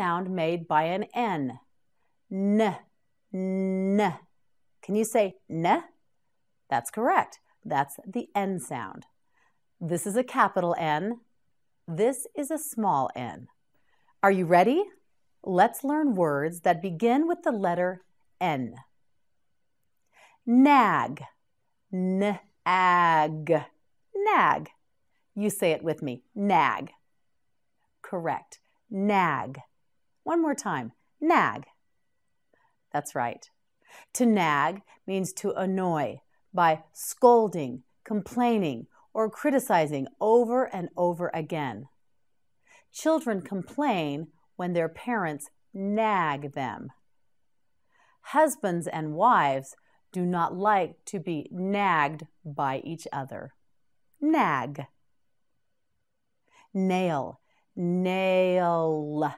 sound made by an N. N, N. Can you say N? That's correct. That's the N sound. This is a capital N. This is a small n. Are you ready? Let's learn words that begin with the letter N. Nag. N-ag. Nag. You say it with me. Nag. Correct. Nag. One more time. Nag. That's right. To nag means to annoy by scolding, complaining, or criticizing over and over again. Children complain when their parents nag them. Husbands and wives do not like to be nagged by each other. Nag. Nail, nail,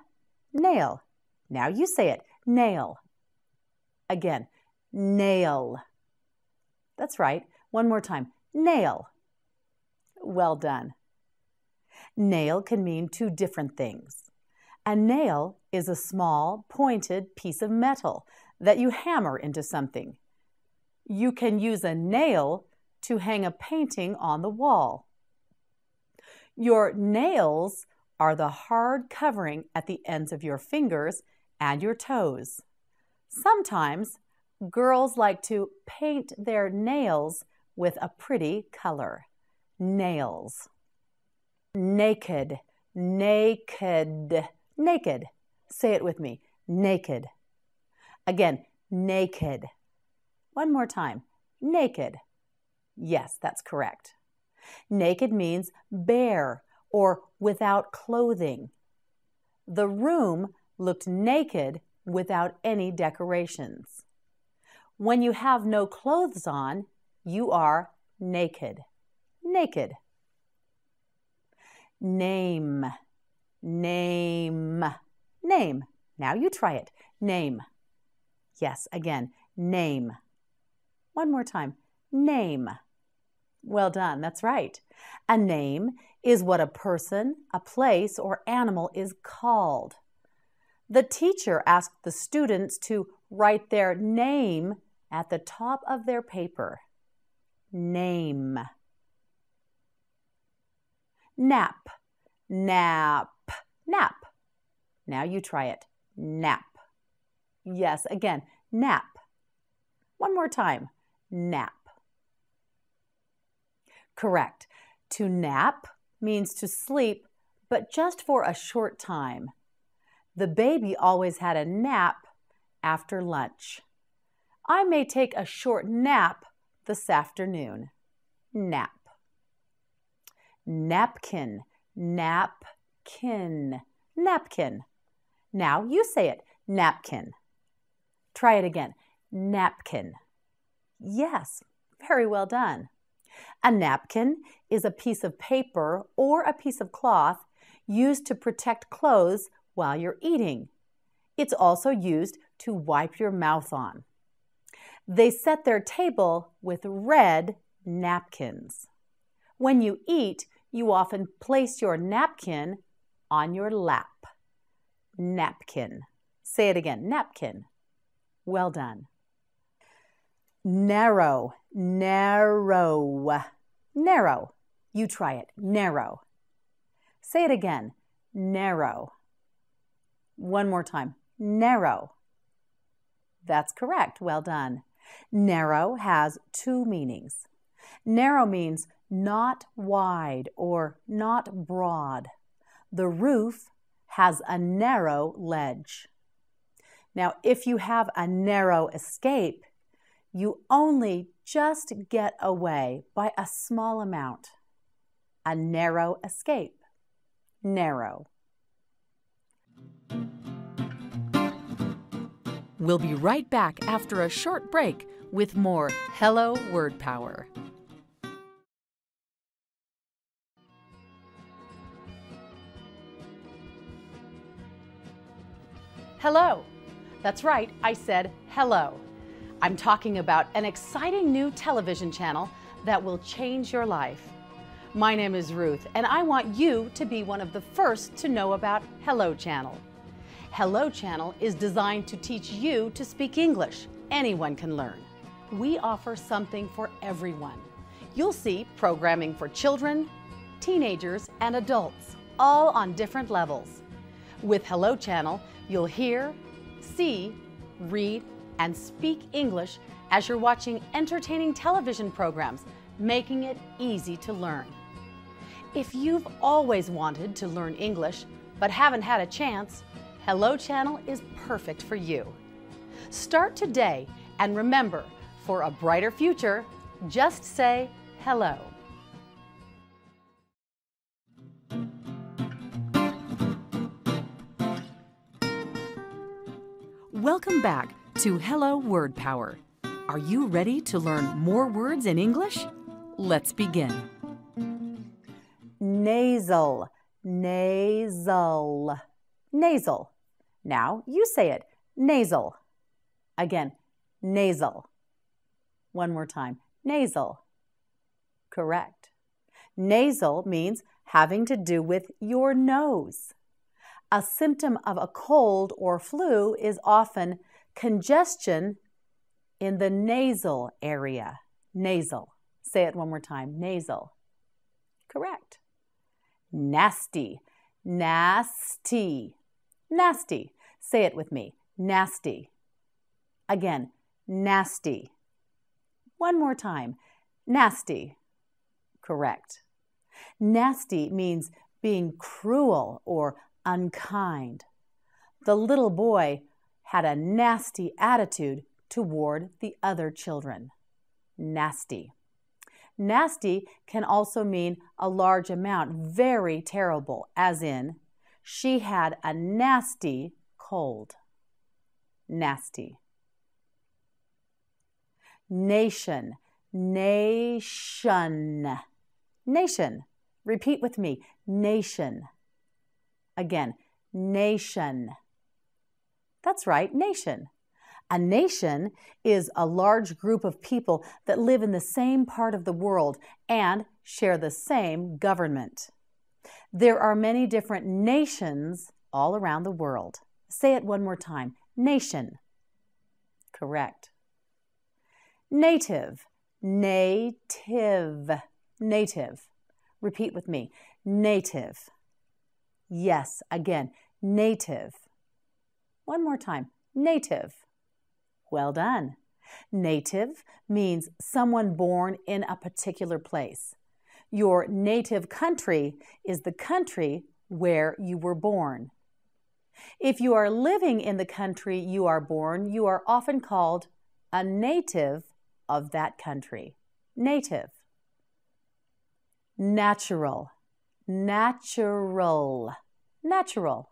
nail. Now you say it, nail. Again, nail. That's right. One more time, nail. Well done. Nail can mean two different things. A nail is a small, pointed piece of metal that you hammer into something. You can use a nail to hang a painting on the wall. Your nails are the hard covering at the ends of your fingers and your toes. Sometimes girls like to paint their nails with a pretty color nails. Naked, naked, naked. Say it with me naked. Again, naked. One more time naked. Yes, that's correct. Naked means bare or without clothing. The room looked naked without any decorations. When you have no clothes on, you are naked naked. Name, name, name. Now you try it. Name. Yes, again, name. One more time. Name. Well done, that's right. A name is what a person, a place, or animal is called. The teacher asked the students to write their name at the top of their paper. Name nap, nap, nap. Now you try it. Nap. Yes, again, nap. One more time. Nap. Correct. To nap means to sleep, but just for a short time. The baby always had a nap after lunch. I may take a short nap this afternoon. Nap napkin, napkin, napkin. Now you say it, napkin. Try it again, napkin. Yes, very well done. A napkin is a piece of paper or a piece of cloth used to protect clothes while you're eating. It's also used to wipe your mouth on. They set their table with red napkins. When you eat, you often place your napkin on your lap. Napkin. Say it again, napkin. Well done. Narrow, narrow, narrow. You try it, narrow. Say it again, narrow. One more time, narrow. That's correct, well done. Narrow has two meanings. Narrow means not wide or not broad. The roof has a narrow ledge. Now, if you have a narrow escape, you only just get away by a small amount. A narrow escape. Narrow. We'll be right back after a short break with more Hello Word Power. Hello. That's right, I said hello. I'm talking about an exciting new television channel that will change your life. My name is Ruth, and I want you to be one of the first to know about Hello Channel. Hello Channel is designed to teach you to speak English. Anyone can learn. We offer something for everyone. You'll see programming for children, teenagers, and adults, all on different levels. With Hello Channel, you'll hear, see, read, and speak English as you're watching entertaining television programs, making it easy to learn. If you've always wanted to learn English but haven't had a chance, Hello Channel is perfect for you. Start today and remember, for a brighter future, just say hello. Welcome back to Hello Word Power. Are you ready to learn more words in English? Let's begin. Nasal, nasal, nasal. Now you say it nasal. Again, nasal. One more time nasal. Correct. Nasal means having to do with your nose. A symptom of a cold or flu is often congestion in the nasal area. Nasal. Say it one more time nasal. Correct. Nasty, nasty. Nasty. Say it with me. Nasty. Again, nasty. One more time. Nasty. Correct. Nasty means being cruel or unkind. The little boy had a nasty attitude toward the other children. Nasty. Nasty can also mean a large amount, very terrible, as in she had a nasty cold. Nasty. Nation, nation, nation. Repeat with me nation. Again, nation. That's right, nation. A nation is a large group of people that live in the same part of the world and share the same government. There are many different nations all around the world. Say it one more time nation. Correct. Native, native, native. Repeat with me native. Yes, again, native. One more time native. Well done. Native means someone born in a particular place. Your native country is the country where you were born. If you are living in the country you are born, you are often called a native of that country. Native. Natural. Natural. Natural.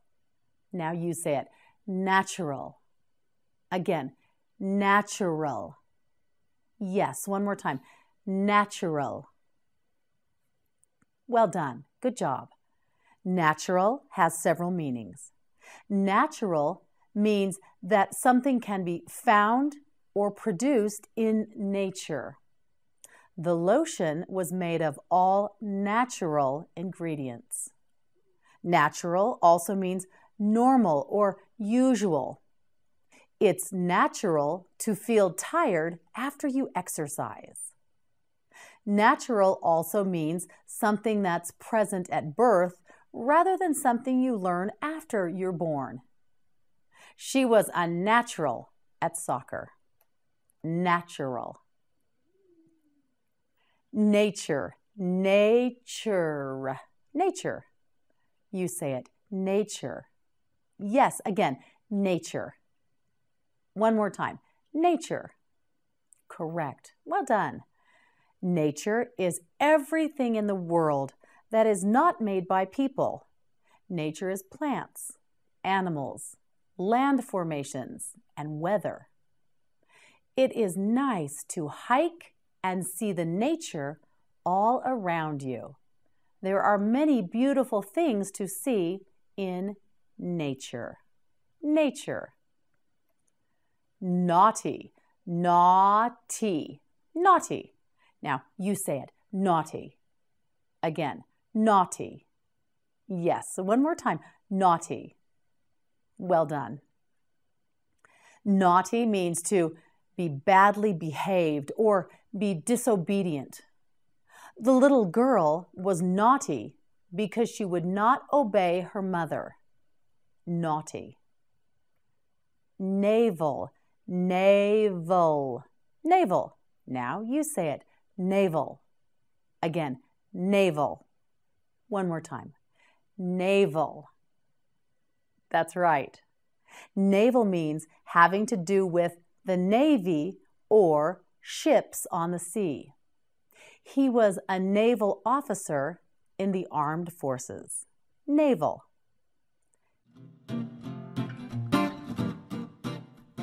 Now you say it. Natural. Again, natural. Yes, one more time. Natural. Well done. Good job. Natural has several meanings. Natural means that something can be found or produced in nature. The lotion was made of all natural ingredients. Natural also means normal or usual. It's natural to feel tired after you exercise. Natural also means something that's present at birth rather than something you learn after you're born. She was a natural at soccer. Natural. Nature, nature, nature. You say it, nature. Yes, again, nature. One more time, nature. Correct. Well done. Nature is everything in the world that is not made by people. Nature is plants, animals, land formations, and weather. It is nice to hike and see the nature all around you. There are many beautiful things to see in nature. Nature. Naughty, naughty, naughty. Now you say it naughty. Again, naughty. Yes, one more time naughty. Well done. Naughty means to be badly behaved or be disobedient. The little girl was naughty because she would not obey her mother. Naughty. Naval, naval, naval. Now you say it, naval. Again, naval. One more time, naval. That's right. Naval means having to do with the Navy or ships on the sea. He was a naval officer in the armed forces. Naval.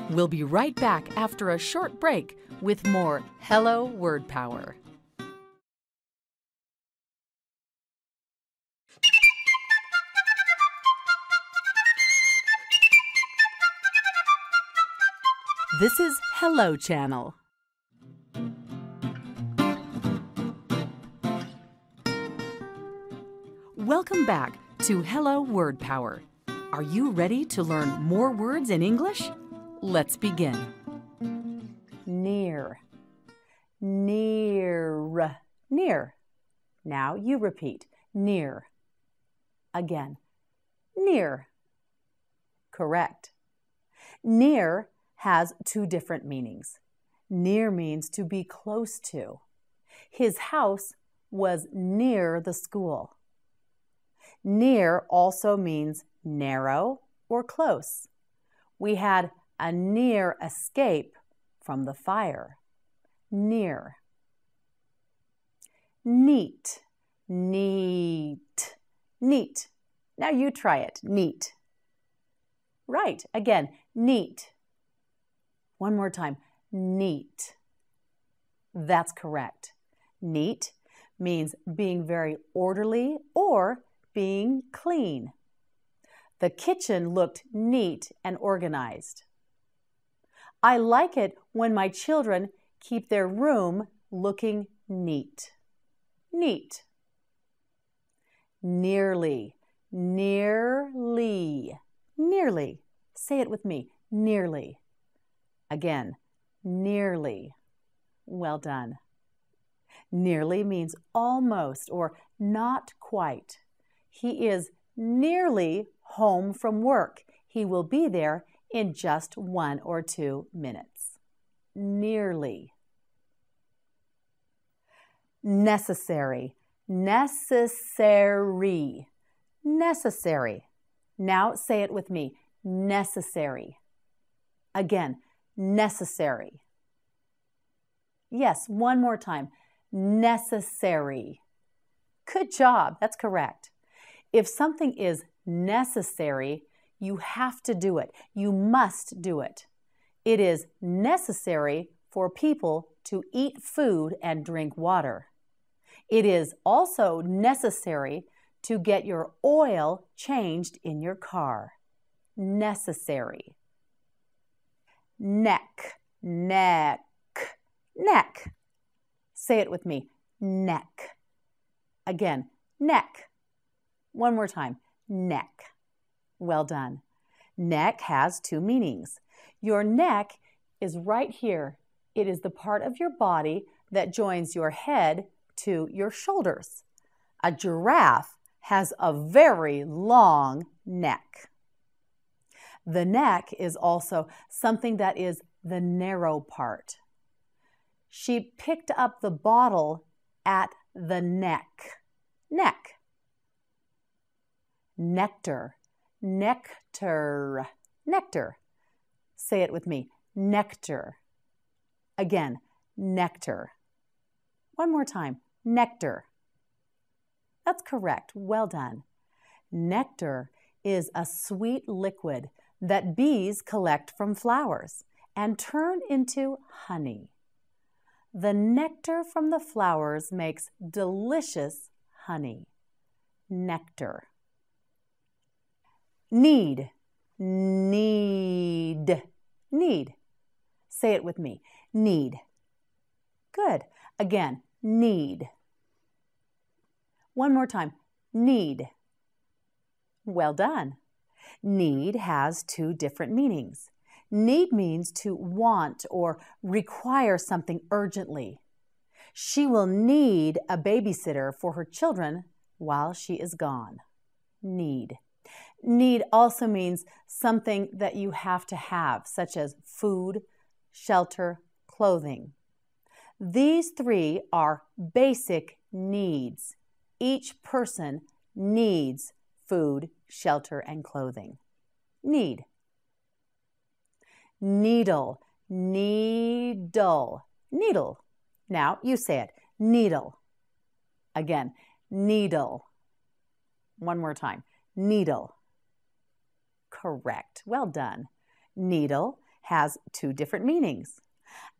We'll be right back after a short break with more Hello Word Power. This is Hello Channel. Welcome back to Hello Word Power. Are you ready to learn more words in English? Let's begin. Near. Near. Near. Now you repeat. Near. Again. Near. Correct. Near has two different meanings. Near means to be close to. His house was near the school. Near also means narrow or close. We had a near escape from the fire. Near. Neat, neat, neat. Now you try it. Neat. Right. Again, neat. One more time. Neat. That's correct. Neat means being very orderly or being clean. The kitchen looked neat and organized. I like it when my children keep their room looking neat. Neat. Nearly, nearly, nearly. Say it with me. Nearly. Again, nearly. Well done. Nearly means almost or not quite. He is nearly home from work. He will be there in just one or two minutes. Nearly. Necessary. Necessary. Necessary. Now say it with me. Necessary. Again, necessary. Yes, one more time. Necessary. Good job. That's correct. If something is necessary, you have to do it. You must do it. It is necessary for people to eat food and drink water. It is also necessary to get your oil changed in your car. Necessary neck, neck, neck. Say it with me, neck. Again, neck. One more time, neck. Well done. Neck has two meanings. Your neck is right here. It is the part of your body that joins your head to your shoulders. A giraffe has a very long neck. The neck is also something that is the narrow part. She picked up the bottle at the neck. Neck. Nectar. Nectar. Nectar. Say it with me. Nectar. Again, nectar. One more time. Nectar. That's correct. Well done. Nectar is a sweet liquid that bees collect from flowers and turn into honey. The nectar from the flowers makes delicious honey. Nectar. Need, need, need. Say it with me. Need. Good. Again, need. One more time. Need. Well done. Need has two different meanings. Need means to want or require something urgently. She will need a babysitter for her children while she is gone. Need. Need also means something that you have to have, such as food, shelter, clothing. These three are basic needs. Each person needs food, shelter, and clothing. Need. Needle, needle, needle. Now you say it. Needle. Again, needle. One more time. Needle. Correct. Well done. Needle has two different meanings.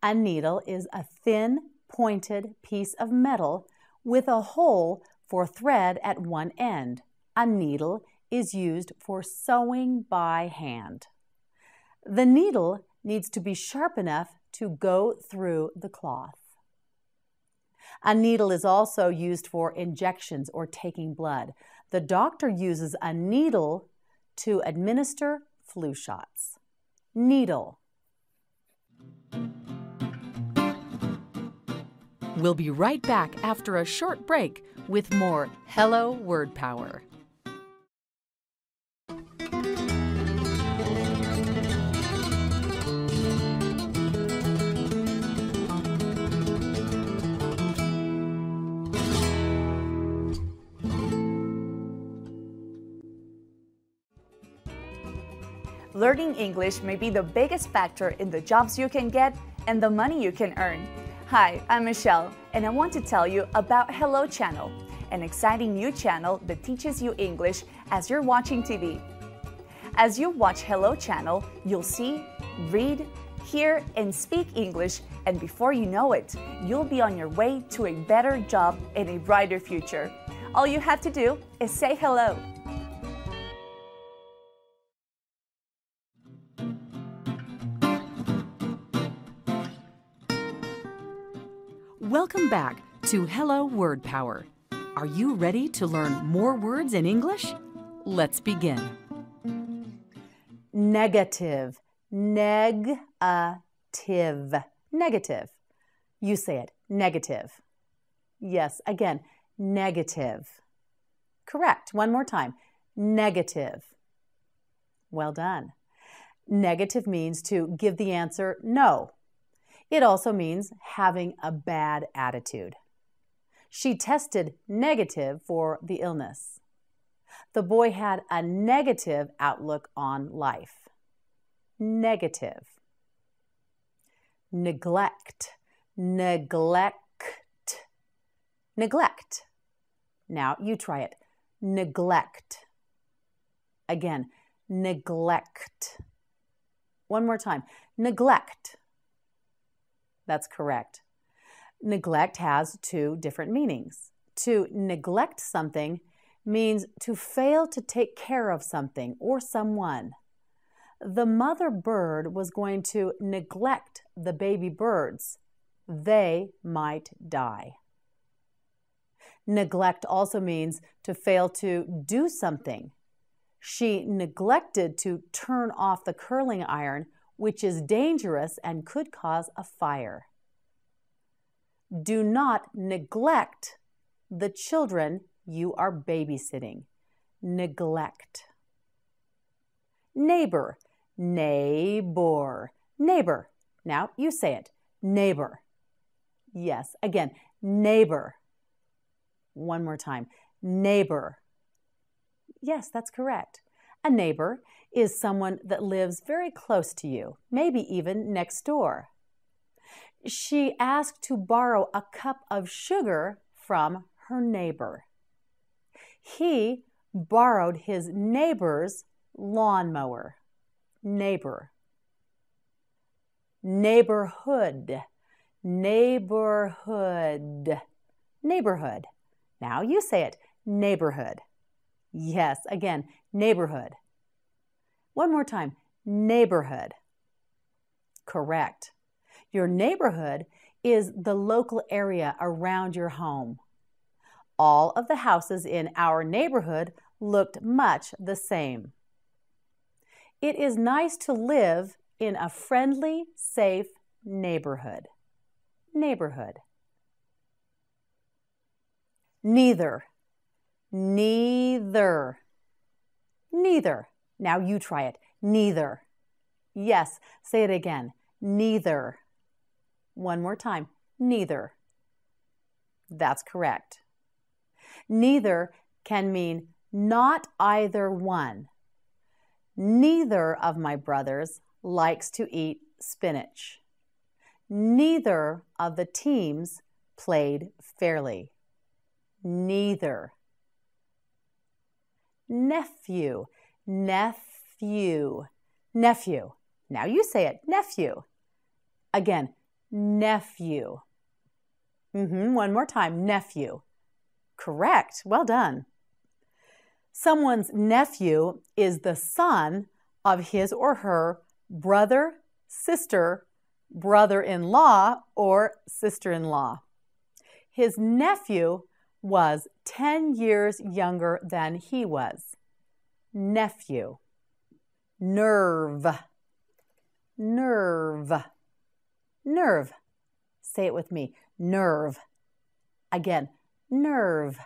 A needle is a thin, pointed piece of metal with a hole for thread at one end. A needle is used for sewing by hand. The needle needs to be sharp enough to go through the cloth. A needle is also used for injections or taking blood. The doctor uses a needle to administer flu shots. Needle. We'll be right back after a short break with more Hello Word Power. Learning English may be the biggest factor in the jobs you can get and the money you can earn. Hi, I'm Michelle, and I want to tell you about Hello Channel, an exciting new channel that teaches you English as you're watching TV. As you watch Hello Channel, you'll see, read, hear, and speak English, and before you know it, you'll be on your way to a better job and a brighter future. All you have to do is say hello. Welcome back to Hello Word Power. Are you ready to learn more words in English? Let's begin. Negative, Negative. Negative. You say it, negative. Yes, again, negative. Correct. One more time, negative. Well done. Negative means to give the answer no it also means having a bad attitude. She tested negative for the illness. The boy had a negative outlook on life. Negative. Neglect, neglect, neglect. Now you try it. Neglect. Again, neglect. One more time. Neglect. That's correct. Neglect has two different meanings. To neglect something means to fail to take care of something or someone. The mother bird was going to neglect the baby birds. They might die. Neglect also means to fail to do something. She neglected to turn off the curling iron which is dangerous and could cause a fire. Do not neglect the children you are babysitting. Neglect. Neighbor, neighbor, neighbor. Now you say it, neighbor. Yes, again, neighbor. One more time, neighbor. Yes, that's correct. A neighbor is someone that lives very close to you, maybe even next door. She asked to borrow a cup of sugar from her neighbor. He borrowed his neighbor's lawnmower. Neighbor. Neighborhood. Neighborhood. Neighborhood. Now you say it. Neighborhood. Yes, again, neighborhood. One more time neighborhood. Correct. Your neighborhood is the local area around your home. All of the houses in our neighborhood looked much the same. It is nice to live in a friendly, safe neighborhood. Neighborhood. Neither. Neither. Neither. Now you try it. Neither. Yes, say it again. Neither. One more time. Neither. That's correct. Neither can mean not either one. Neither of my brothers likes to eat spinach. Neither of the teams played fairly. Neither. Nephew, nephew, nephew. Now you say it, nephew. Again, nephew. Mm-hmm. One more time, nephew. Correct. Well done. Someone's nephew is the son of his or her brother, sister, brother in law, or sister in law. His nephew was 10 years younger than he was. Nephew. Nerve. Nerve. Nerve. Say it with me. Nerve. Again, nerve.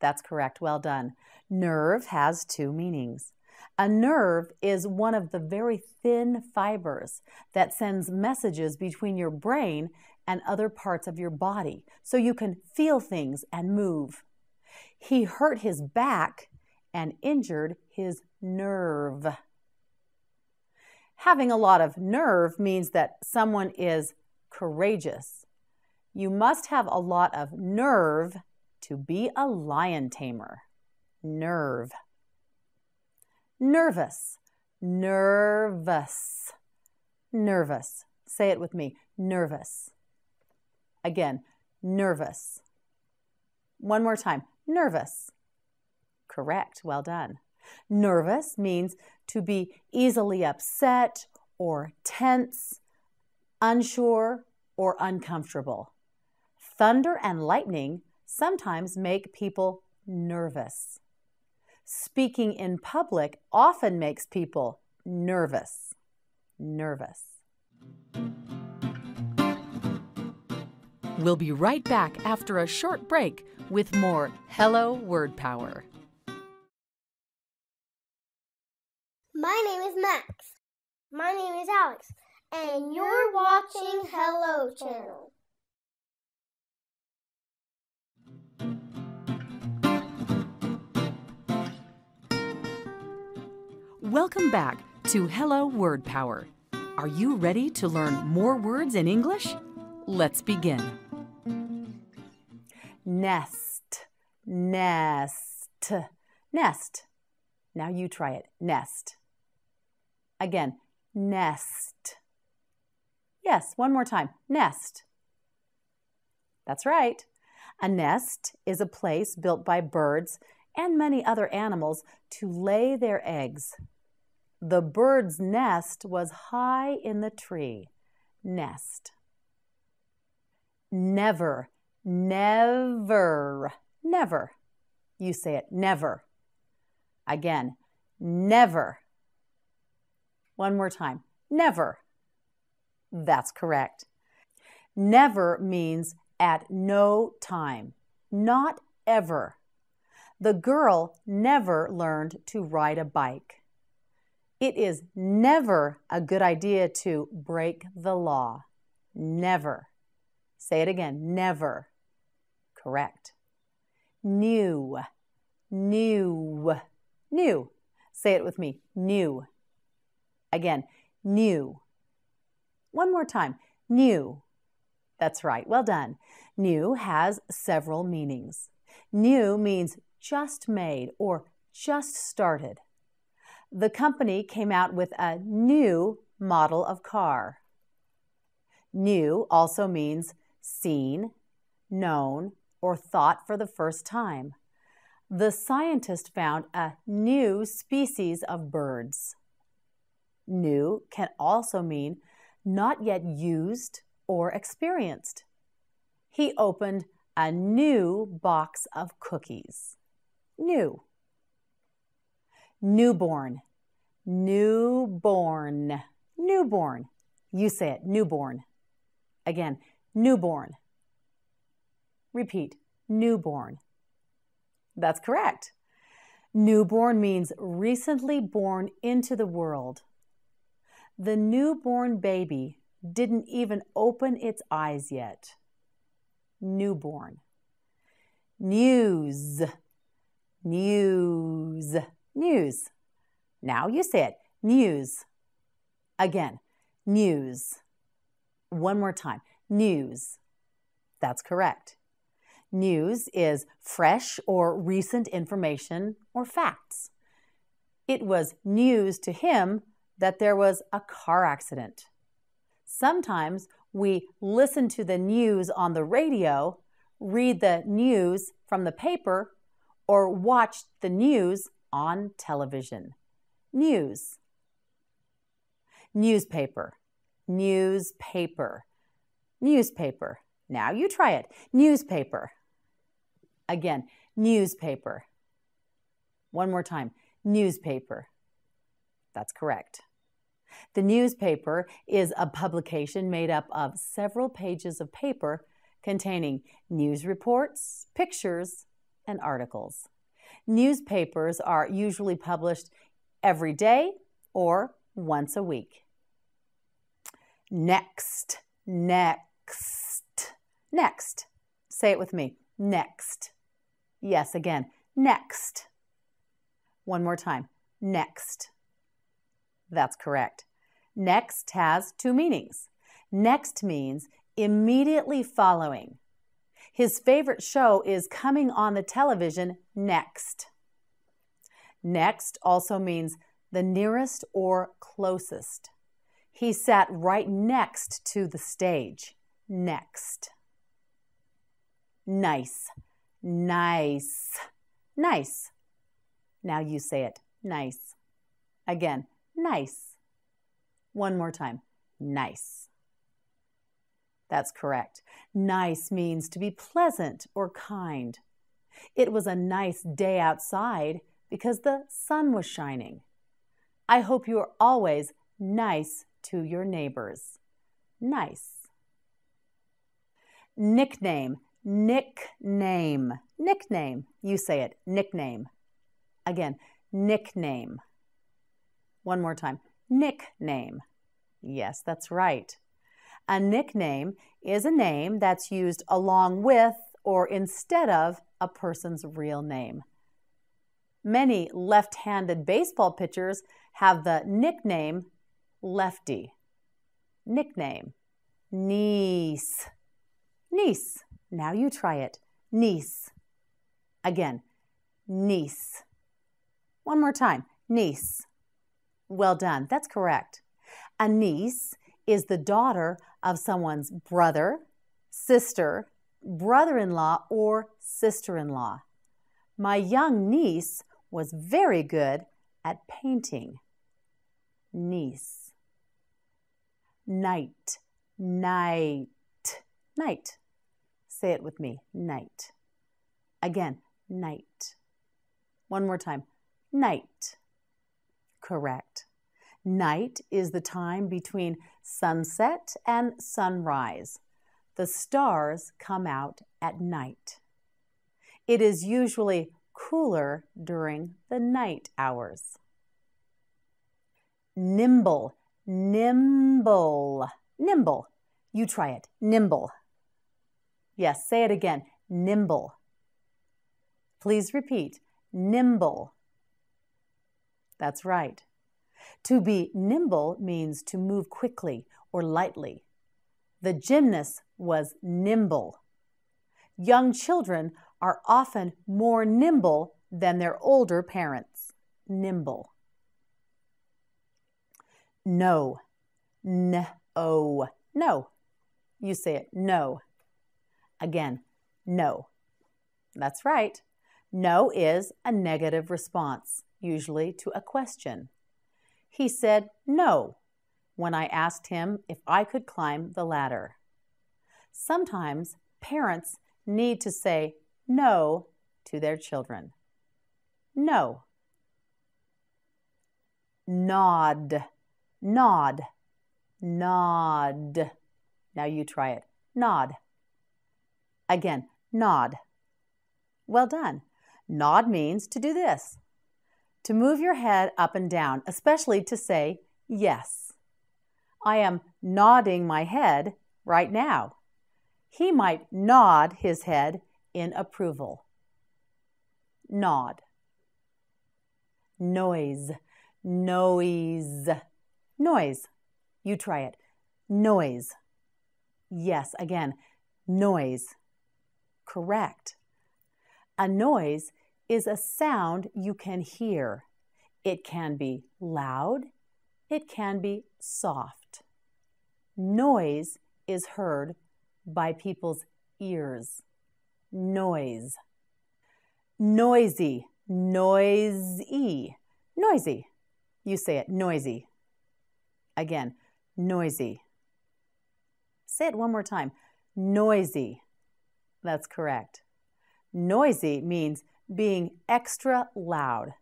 That's correct. Well done. Nerve has two meanings. A nerve is one of the very thin fibers that sends messages between your brain and other parts of your body so you can feel things and move. He hurt his back and injured his nerve. Having a lot of nerve means that someone is courageous. You must have a lot of nerve to be a lion tamer. Nerve. Nervous. Nervous. Nervous. Say it with me. Nervous. Again, nervous. One more time. Nervous. Correct. Well done. Nervous means to be easily upset or tense, unsure, or uncomfortable. Thunder and lightning sometimes make people nervous. Speaking in public often makes people nervous. Nervous. We'll be right back after a short break with more Hello Word Power. My name is Max. My name is Alex. And you're watching Hello Channel. Welcome back to Hello Word Power. Are you ready to learn more words in English? Let's begin. Nest, nest, nest. Now you try it. Nest. Again, nest. Yes, one more time. Nest. That's right. A nest is a place built by birds and many other animals to lay their eggs. The bird's nest was high in the tree. Nest. Never, never, never. You say it, never. Again, never. One more time, never. That's correct. Never means at no time, not ever. The girl never learned to ride a bike. It is never a good idea to break the law. Never. Say it again. Never. Correct. New. New. New. Say it with me. New. Again. New. One more time. New. That's right. Well done. New has several meanings. New means just made or just started. The company came out with a new model of car. New also means seen, known, or thought for the first time. The scientist found a new species of birds. New can also mean not yet used or experienced. He opened a new box of cookies. New. Newborn. Newborn. Newborn. You say it, newborn. Again, newborn. Repeat, newborn. That's correct. Newborn means recently born into the world. The newborn baby didn't even open its eyes yet. Newborn. News. News. News. Now you say it. News. Again. News. One more time. News. That's correct. News is fresh or recent information or facts. It was news to him that there was a car accident. Sometimes we listen to the news on the radio, read the news from the paper, or watch the news on television. News. Newspaper. Newspaper. Newspaper. Now you try it. Newspaper. Again, newspaper. One more time. Newspaper. That's correct. The newspaper is a publication made up of several pages of paper containing news reports, pictures, and articles. Newspapers are usually published every day or once a week. Next, next, next. Say it with me. Next. Yes, again. Next. One more time. Next. That's correct. Next has two meanings. Next means immediately following. His favorite show is coming on the television next. Next also means the nearest or closest. He sat right next to the stage. Next. Nice. Nice. Nice. Now you say it. Nice. Again, nice. One more time. Nice. That's correct. Nice means to be pleasant or kind. It was a nice day outside because the sun was shining. I hope you are always nice to your neighbors. Nice. Nickname, nickname, nickname. You say it, nickname. Again, nickname. One more time, nickname. Yes, that's right. A nickname is a name that's used along with or instead of a person's real name. Many left handed baseball pitchers have the nickname Lefty. Nickname Niece. Niece. Now you try it. Niece. Again, niece. One more time. Niece. Well done. That's correct. A niece is the daughter of someone's brother, sister, brother in law, or sister in law. My young niece was very good at painting. Niece. Night, night, night. Say it with me night. Again, night. One more time night. Correct. Night is the time between sunset and sunrise. The stars come out at night. It is usually cooler during the night hours. Nimble, nimble, nimble. You try it. Nimble. Yes, say it again. Nimble. Please repeat. Nimble. That's right. To be nimble means to move quickly or lightly. The gymnast was nimble. Young children are often more nimble than their older parents. Nimble. No. No. No. You say it. No. Again. No. That's right. No is a negative response, usually to a question. He said no when I asked him if I could climb the ladder. Sometimes parents need to say no to their children. No. nod, nod, nod. Now you try it. Nod. Again, nod. Well done. Nod means to do this, to move your head up and down, especially to say yes. I am nodding my head right now. He might nod his head in approval. Nod. Noise, noise, noise. You try it. Noise. Yes, again, noise. Correct. A noise is a sound you can hear. It can be loud, it can be soft. Noise is heard by people's ears. Noise. Noisy, noisy, noisy. You say it, noisy. Again, noisy. Say it one more time, noisy. That's correct. Noisy means being extra loud.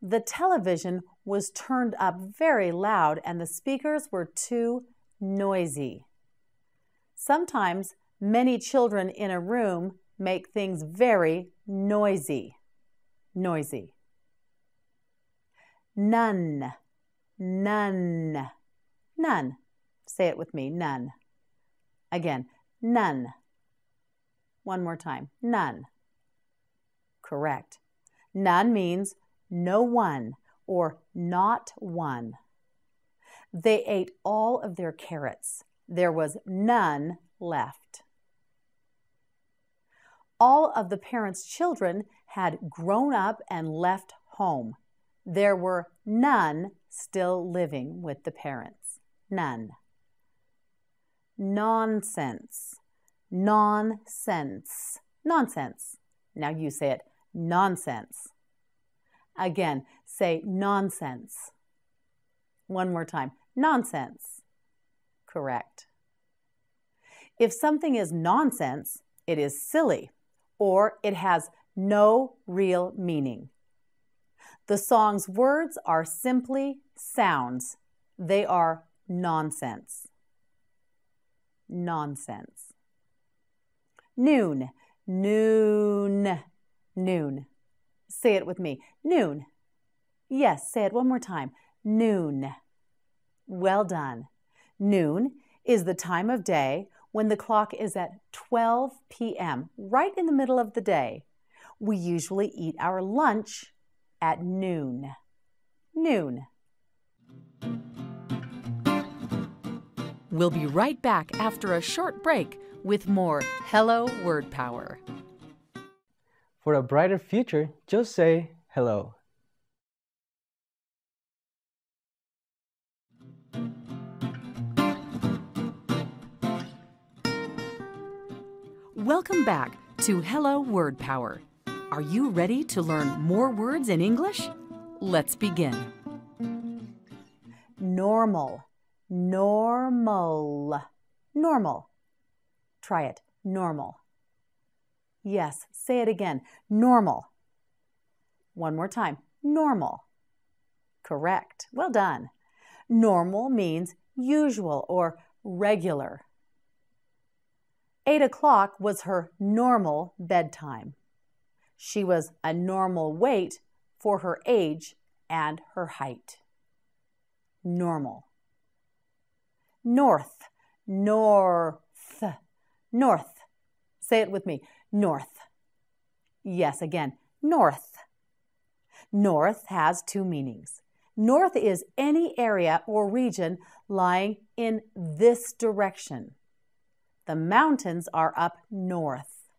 The television was turned up very loud and the speakers were too noisy. Sometimes many children in a room make things very noisy. Noisy. None, none, none. Say it with me, none. Again, none. One more time. None. Correct. None means no one or not one. They ate all of their carrots. There was none left. All of the parents' children had grown up and left home. There were none still living with the parents. None. Nonsense nonsense. Nonsense. Now you say it nonsense. Again, say nonsense. One more time nonsense. Correct. If something is nonsense, it is silly or it has no real meaning. The song's words are simply sounds, they are nonsense. Nonsense noon, noon, noon. Say it with me, noon. Yes, say it one more time, noon. Well done. Noon is the time of day when the clock is at 12 p.m., right in the middle of the day. We usually eat our lunch at noon. Noon. We'll be right back after a short break with more Hello Word Power. For a brighter future, just say hello. Welcome back to Hello Word Power. Are you ready to learn more words in English? Let's begin. Normal, normal, normal. Try it. Normal. Yes, say it again. Normal. One more time. Normal. Correct. Well done. Normal means usual or regular. Eight o'clock was her normal bedtime. She was a normal weight for her age and her height. Normal. North, north, North. Say it with me. North. Yes, again. North. North has two meanings. North is any area or region lying in this direction. The mountains are up north.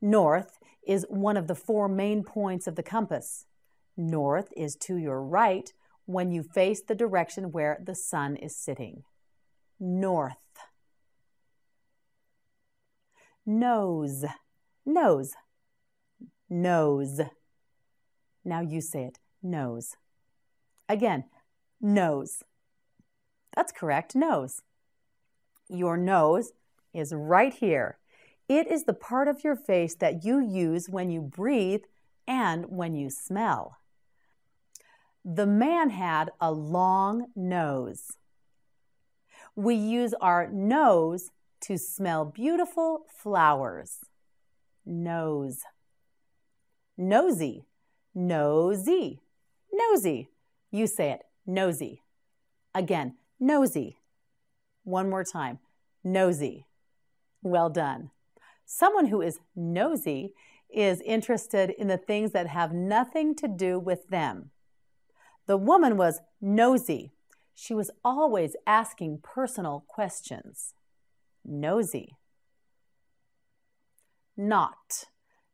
North is one of the four main points of the compass. North is to your right when you face the direction where the sun is sitting. North nose, nose, nose. Now you say it, nose. Again, nose. That's correct, nose. Your nose is right here. It is the part of your face that you use when you breathe and when you smell. The man had a long nose. We use our nose to smell beautiful flowers. Nose. Nosy. Nosy. Nosy. You say it. Nosy. Again, nosy. One more time. Nosy. Well done. Someone who is nosy is interested in the things that have nothing to do with them. The woman was nosy. She was always asking personal questions. Nosy. Not.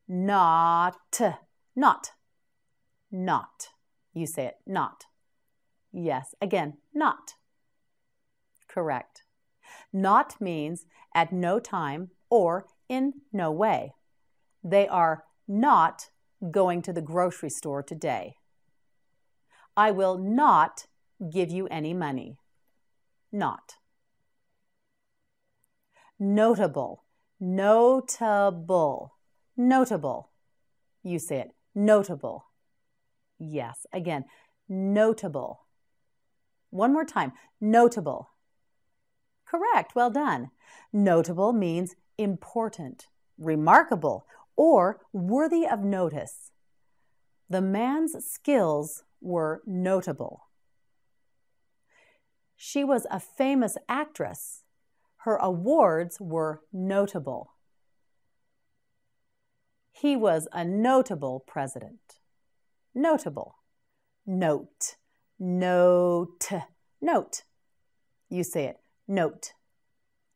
Not. Not. Not. You say it. Not. Yes. Again, not. Correct. Not means at no time or in no way. They are not going to the grocery store today. I will not give you any money. Not. Notable. Notable. Notable. You say it. Notable. Yes. Again, notable. One more time. Notable. Correct. Well done. Notable means important, remarkable, or worthy of notice. The man's skills were notable. She was a famous actress. Her awards were notable. He was a notable president. Notable. Note. Note. Note. You say it. Note.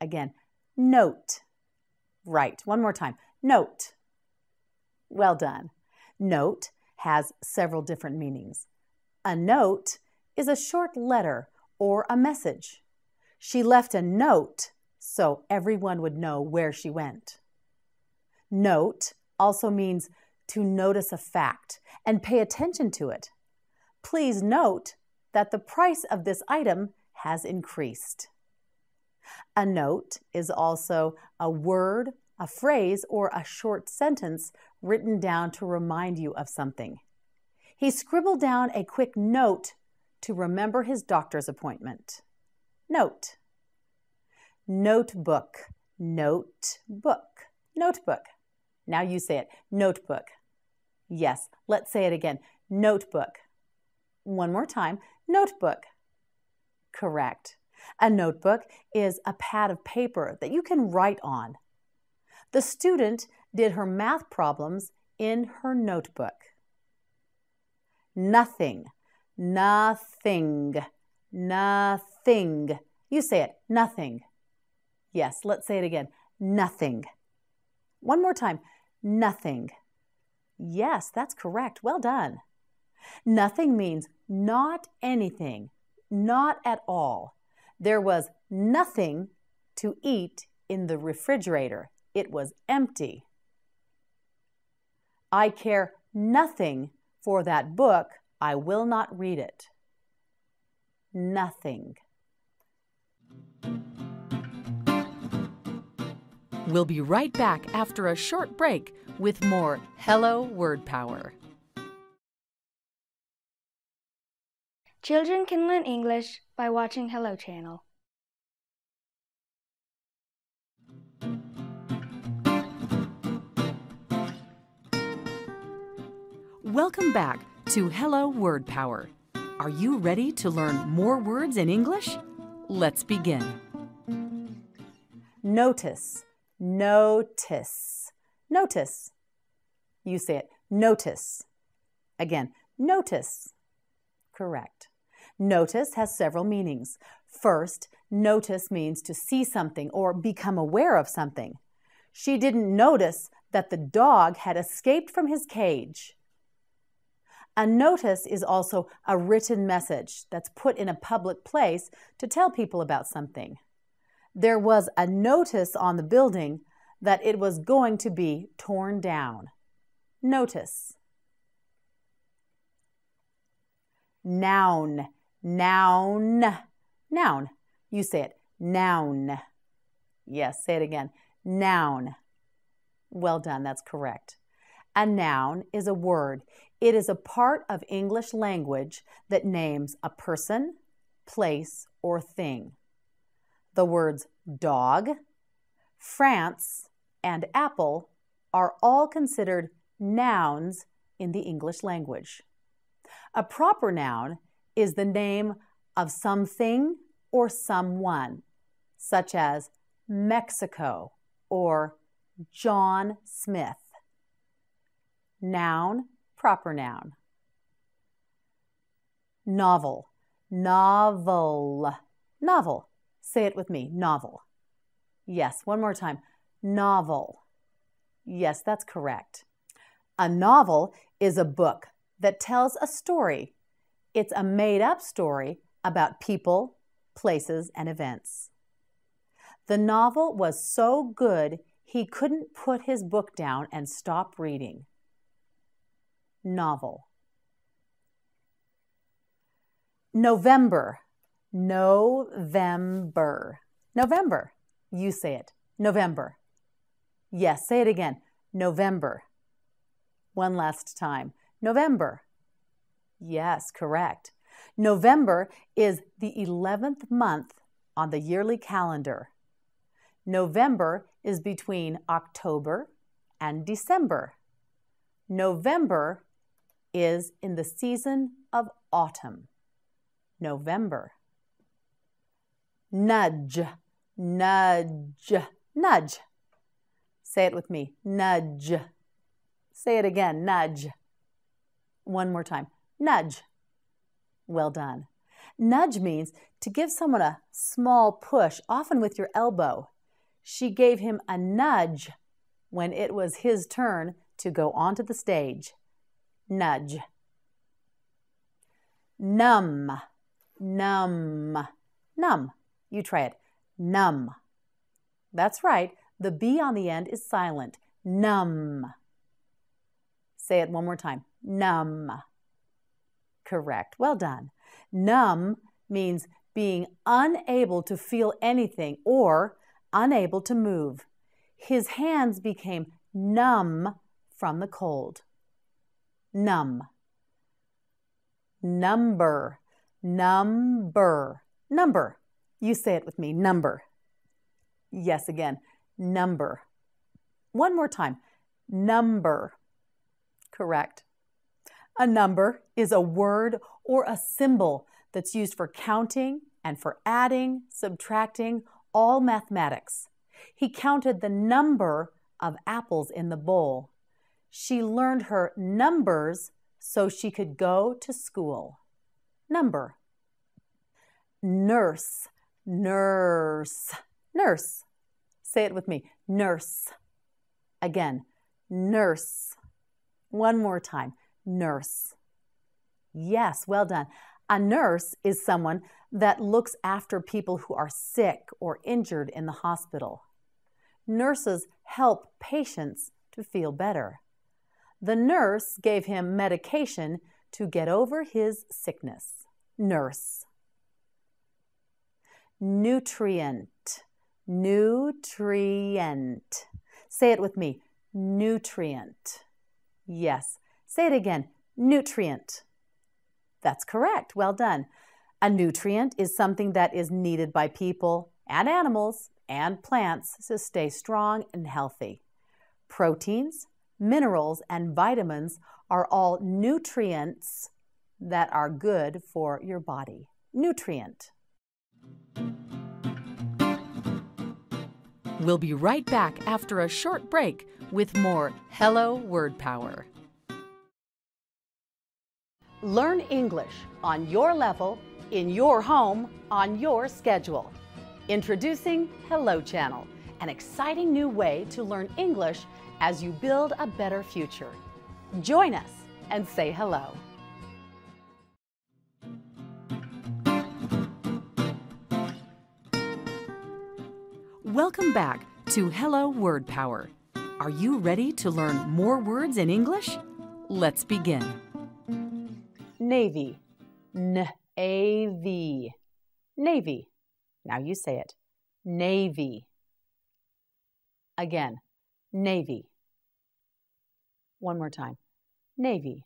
Again. Note. Right. One more time. Note. Well done. Note has several different meanings. A note is a short letter or a message. She left a note so everyone would know where she went. Note also means to notice a fact and pay attention to it. Please note that the price of this item has increased. A note is also a word, a phrase, or a short sentence written down to remind you of something. He scribbled down a quick note to remember his doctor's appointment. Note. Notebook. Notebook. Notebook. Now you say it. Notebook. Yes, let's say it again. Notebook. One more time. Notebook. Correct. A notebook is a pad of paper that you can write on. The student did her math problems in her notebook. Nothing, nothing, nothing. You say it, nothing. Yes, let's say it again. Nothing. One more time. Nothing. Yes, that's correct. Well done. Nothing means not anything, not at all. There was nothing to eat in the refrigerator. It was empty. I care nothing for that book. I will not read it. Nothing. We'll be right back after a short break with more Hello Word Power. Children can learn English by watching Hello Channel. Welcome back to Hello Word Power. Are you ready to learn more words in English? Let's begin. Notice, notice, notice. You say it, notice. Again, notice. Correct. Notice has several meanings. First, notice means to see something or become aware of something. She didn't notice that the dog had escaped from his cage. A notice is also a written message that's put in a public place to tell people about something. There was a notice on the building that it was going to be torn down. Notice. Noun, noun, noun. You say it, noun. Yes, say it again, noun. Well done, that's correct. A noun is a word. It is a part of English language that names a person, place, or thing. The words dog, France, and apple are all considered nouns in the English language. A proper noun is the name of something or someone, such as Mexico or John Smith. Noun, proper noun. Novel, novel, novel. Say it with me, novel. Yes, one more time. Novel. Yes, that's correct. A novel is a book that tells a story. It's a made up story about people, places, and events. The novel was so good he couldn't put his book down and stop reading. Novel. November. November. November. You say it. November. Yes, say it again. November. One last time. November. Yes, correct. November is the 11th month on the yearly calendar. November is between October and December. November is in the season of autumn. November. Nudge, nudge, nudge. Say it with me. Nudge. Say it again. Nudge. One more time. Nudge. Well done. Nudge means to give someone a small push, often with your elbow. She gave him a nudge when it was his turn to go onto the stage. Nudge. Numb. Numb. Numb. You try it. Numb. That's right. The B on the end is silent. Numb. Say it one more time. Numb. Correct. Well done. Numb means being unable to feel anything or unable to move. His hands became numb from the cold. Numb. Number. Number. Number. You say it with me. Number. Yes, again. Number. One more time. Number. Correct. A number is a word or a symbol that's used for counting and for adding, subtracting, all mathematics. He counted the number of apples in the bowl. She learned her numbers so she could go to school. Number. Nurse, nurse, nurse. Say it with me. Nurse. Again, nurse. One more time. Nurse. Yes, well done. A nurse is someone that looks after people who are sick or injured in the hospital. Nurses help patients to feel better. The nurse gave him medication to get over his sickness. Nurse. Nutrient. Nutrient. Say it with me. Nutrient. Yes. Say it again. Nutrient. That's correct. Well done. A nutrient is something that is needed by people and animals and plants to stay strong and healthy. Proteins, minerals, and vitamins are all nutrients that are good for your body. Nutrient. We'll be right back after a short break with more Hello Word Power. Learn English on your level, in your home, on your schedule. Introducing Hello Channel, an exciting new way to learn English as you build a better future. Join us and say hello. Welcome back to Hello Word Power. Are you ready to learn more words in English? Let's begin. Navy. N-A-V. Navy. Now you say it. Navy. Again. Navy. One more time. Navy.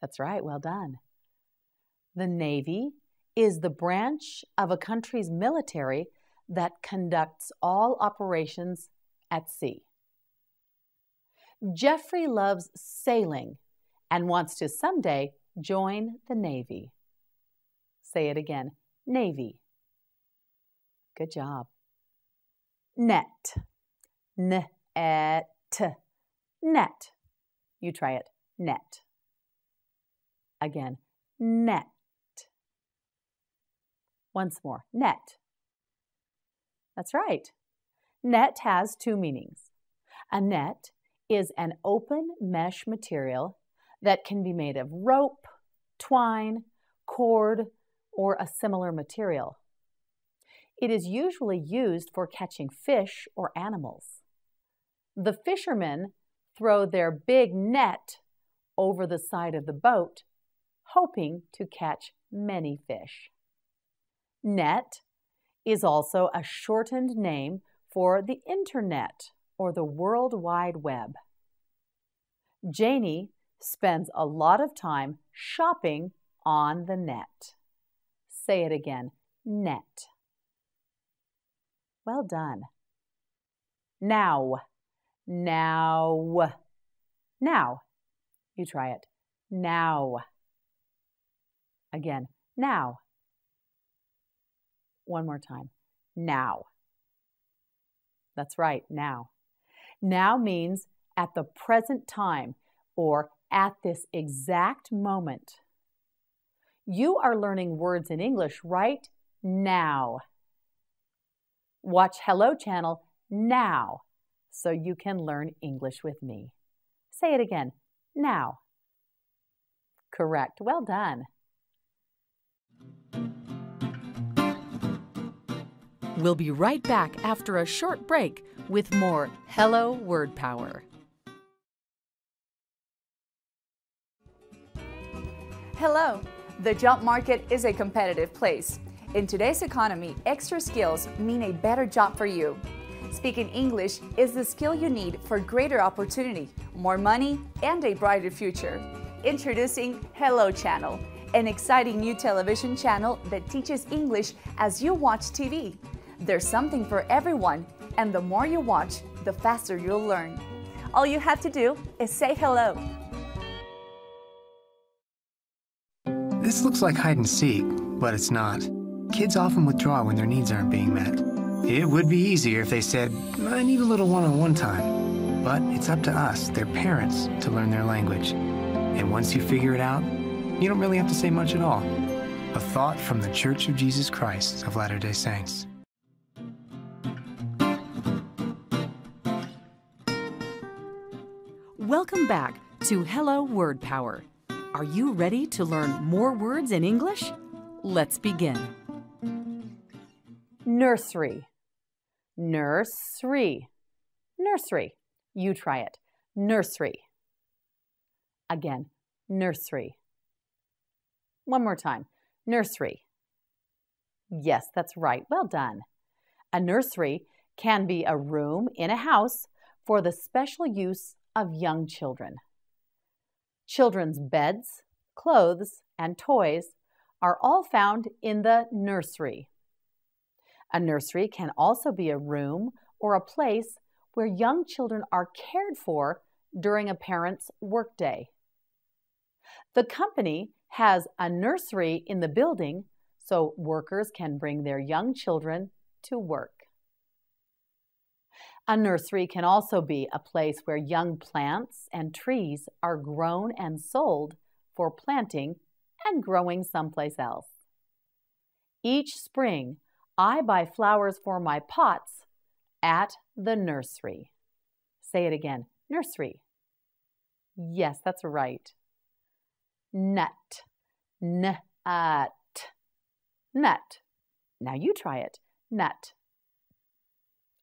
That's right, well done. The Navy is the branch of a country's military that conducts all operations at sea. Jeffrey loves sailing and wants to someday join the Navy. Say it again Navy. Good job. Net. Net. Net. You try it. Net. Again. Net. Once more. Net. That's right. Net has two meanings. A net is an open mesh material that can be made of rope, twine, cord, or a similar material. It is usually used for catching fish or animals. The fishermen throw their big net over the side of the boat, hoping to catch many fish. Net is also a shortened name for the Internet or the World Wide Web. Janie spends a lot of time shopping on the net. Say it again net. Well done. Now, now, now. You try it. Now. Again, now. One more time. Now. That's right, now. Now means at the present time or at this exact moment. You are learning words in English right now. Watch Hello Channel now so you can learn English with me. Say it again now. Correct. Well done. We'll be right back after a short break with more Hello Word Power. Hello! The job market is a competitive place. In today's economy, extra skills mean a better job for you. Speaking English is the skill you need for greater opportunity, more money, and a brighter future. Introducing Hello Channel, an exciting new television channel that teaches English as you watch TV. There's something for everyone, and the more you watch, the faster you'll learn. All you have to do is say hello. This looks like hide and seek, but it's not. Kids often withdraw when their needs aren't being met. It would be easier if they said, I need a little one on one time. But it's up to us, their parents, to learn their language. And once you figure it out, you don't really have to say much at all. A thought from the Church of Jesus Christ of Latter day Saints. Welcome back to Hello Word Power. Are you ready to learn more words in English? Let's begin. Nursery. Nursery. Nursery. You try it. Nursery. Again, nursery. One more time. Nursery. Yes, that's right. Well done. A nursery can be a room in a house for the special use of young children. Children's beds, clothes, and toys are all found in the nursery. A nursery can also be a room or a place where young children are cared for during a parent's workday. The company has a nursery in the building so workers can bring their young children to work. A nursery can also be a place where young plants and trees are grown and sold for planting and growing someplace else. Each spring, I buy flowers for my pots at the nursery. Say it again nursery. Yes, that's right. Nut. Nut. Nut. Now you try it. Nut.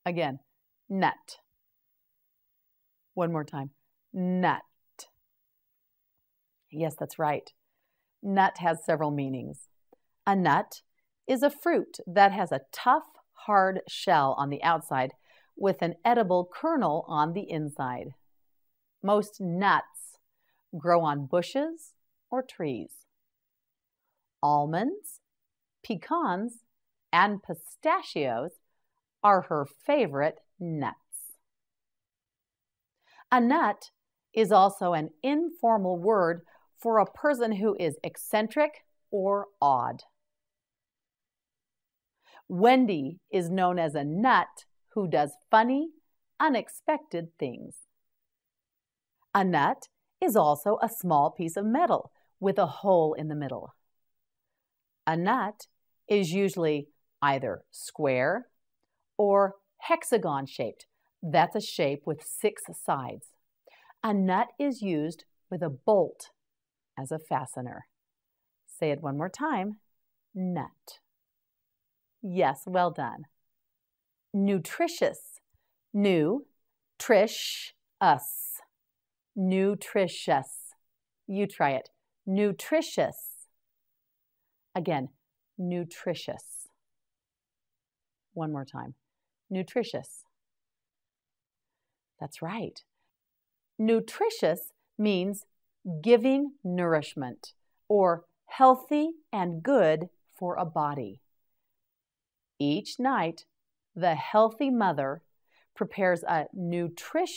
Again, nut. One more time. Nut. Yes, that's right. Nut has several meanings. A nut is a fruit that has a tough, hard shell on the outside with an edible kernel on the inside. Most nuts grow on bushes or trees. Almonds, pecans, and pistachios are her favorite nuts. A nut is also an informal word for a person who is eccentric or odd. Wendy is known as a nut who does funny, unexpected things. A nut is also a small piece of metal with a hole in the middle. A nut is usually either square or hexagon shaped. That's a shape with six sides. A nut is used with a bolt as a fastener. Say it one more time nut. Yes, well done. Nutritious. New, trish, us. Nutritious. You try it. Nutritious. Again, nutritious. One more time. Nutritious. That's right. Nutritious means giving nourishment or healthy and good for a body. Each night, the healthy mother prepares a nutritious